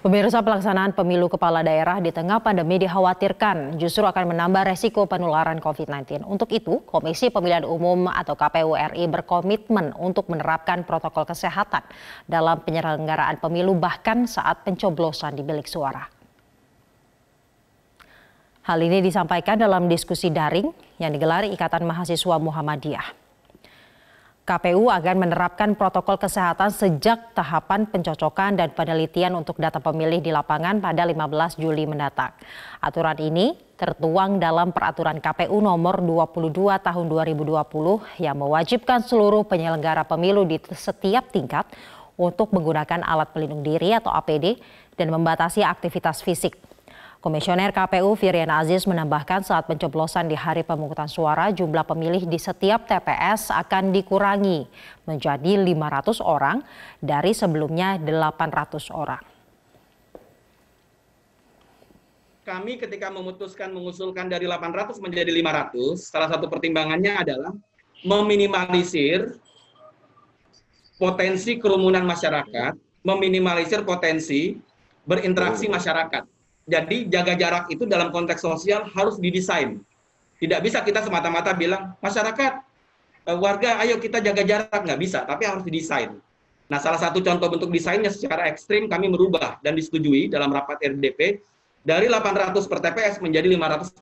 Pemirsa pelaksanaan pemilu kepala daerah di tengah pandemi dikhawatirkan justru akan menambah resiko penularan COVID-19. Untuk itu, Komisi Pemilihan Umum atau KPU RI berkomitmen untuk menerapkan protokol kesehatan dalam penyelenggaraan pemilu bahkan saat pencoblosan di bilik suara. Hal ini disampaikan dalam diskusi daring yang digelar Ikatan Mahasiswa Muhammadiyah. KPU akan menerapkan protokol kesehatan sejak tahapan pencocokan dan penelitian untuk data pemilih di lapangan pada 15 Juli mendatang. Aturan ini tertuang dalam peraturan KPU nomor 22 tahun 2020 yang mewajibkan seluruh penyelenggara pemilu di setiap tingkat untuk menggunakan alat pelindung diri atau APD dan membatasi aktivitas fisik Komisioner KPU Firian Aziz menambahkan saat pencoblosan di hari pemungutan suara jumlah pemilih di setiap TPS akan dikurangi menjadi 500 orang dari sebelumnya 800 orang. Kami ketika memutuskan mengusulkan dari 800 menjadi 500, salah satu pertimbangannya adalah meminimalisir potensi kerumunan masyarakat, meminimalisir potensi berinteraksi masyarakat jadi jaga jarak itu dalam konteks sosial harus didesain. Tidak bisa kita semata-mata bilang masyarakat eh, warga ayo kita jaga jarak nggak bisa, tapi harus didesain. Nah, salah satu contoh bentuk desainnya secara ekstrim kami merubah dan disetujui dalam rapat RDP dari 800 per TPS menjadi 500